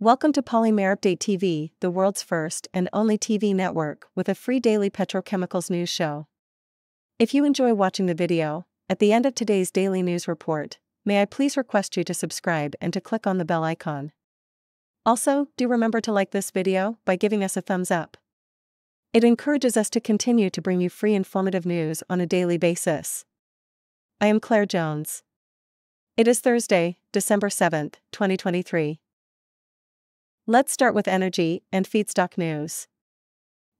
Welcome to Polymer Update TV, the world's first and only TV network with a free daily petrochemicals news show. If you enjoy watching the video, at the end of today's daily news report, may I please request you to subscribe and to click on the bell icon. Also, do remember to like this video by giving us a thumbs up. It encourages us to continue to bring you free informative news on a daily basis. I am Claire Jones. It is Thursday, December 7th, 2023. Let's start with energy and feedstock news.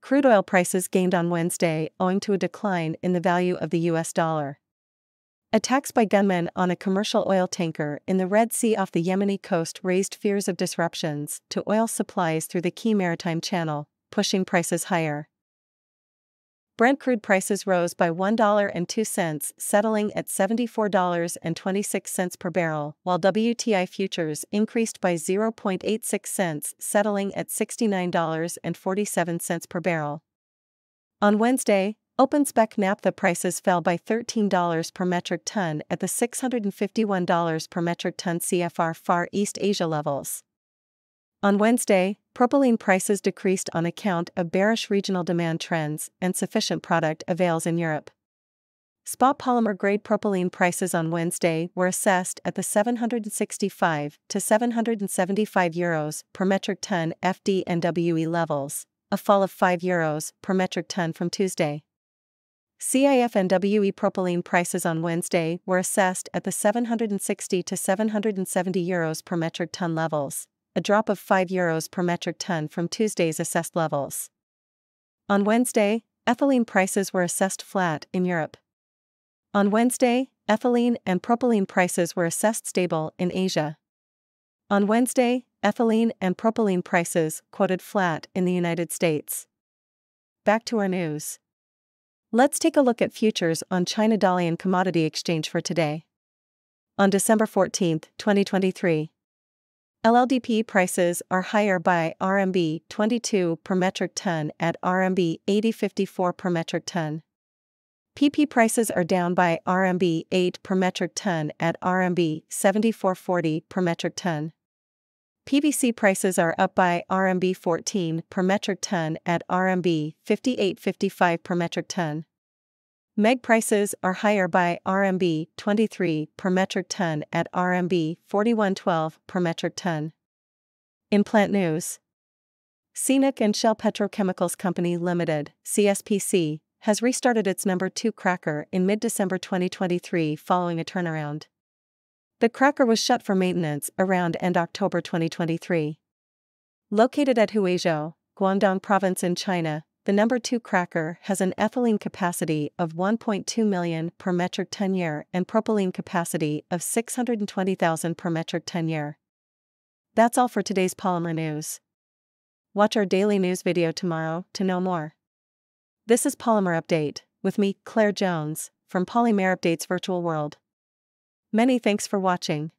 Crude oil prices gained on Wednesday owing to a decline in the value of the US dollar. Attacks by gunmen on a commercial oil tanker in the Red Sea off the Yemeni coast raised fears of disruptions to oil supplies through the key maritime channel, pushing prices higher. Brent crude prices rose by $1.02, settling at $74.26 per barrel, while WTI futures increased by 0.86 cents, settling at $69.47 per barrel. On Wednesday, open spec naphtha prices fell by $13 per metric ton at the $651 per metric ton CFR Far East Asia levels. On Wednesday, propylene prices decreased on account of bearish regional demand trends and sufficient product avails in Europe. Spot polymer grade propylene prices on Wednesday were assessed at the 765 to 775 euros per metric ton FD NWE levels, a fall of 5 euros per metric ton from Tuesday. CIF NWE propylene prices on Wednesday were assessed at the 760 to 770 euros per metric ton levels, a drop of 5 euros per metric ton from Tuesday's assessed levels. On Wednesday, ethylene prices were assessed flat in Europe. On Wednesday, ethylene and propylene prices were assessed stable in Asia. On Wednesday, ethylene and propylene prices quoted flat in the United States. Back to our news. Let's take a look at futures on China Dalian Commodity Exchange for today. On December 14, 2023, LLDPE prices are higher by RMB 22 per metric ton at RMB 8054 per metric ton. PP prices are down by RMB 8 per metric ton at RMB 7440 per metric ton. PVC prices are up by RMB 14 per metric ton at RMB 5855 per metric ton. MEG prices are higher by RMB 23 per metric ton at RMB 4112 per metric ton. In plant news, CNOOC and Shell Petrochemicals Company Limited, CSPC, has restarted its number 2 cracker in mid-December 2023 following a turnaround. The cracker was shut for maintenance around end October 2023. Located at Huizhou, Guangdong Province in China, the number 2 cracker has an ethylene capacity of 1.2 million per metric ton year and propylene capacity of 620,000 per metric ton year. That's all for today's polymer news. Watch our daily news video tomorrow to know more. This is Polymer Update with me, Claire Jones, from Polymer Update's virtual world. Many thanks for watching.